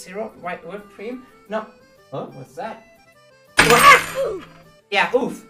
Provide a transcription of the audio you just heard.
syrup, white whipped cream. No. Huh? What's that? yeah, oof.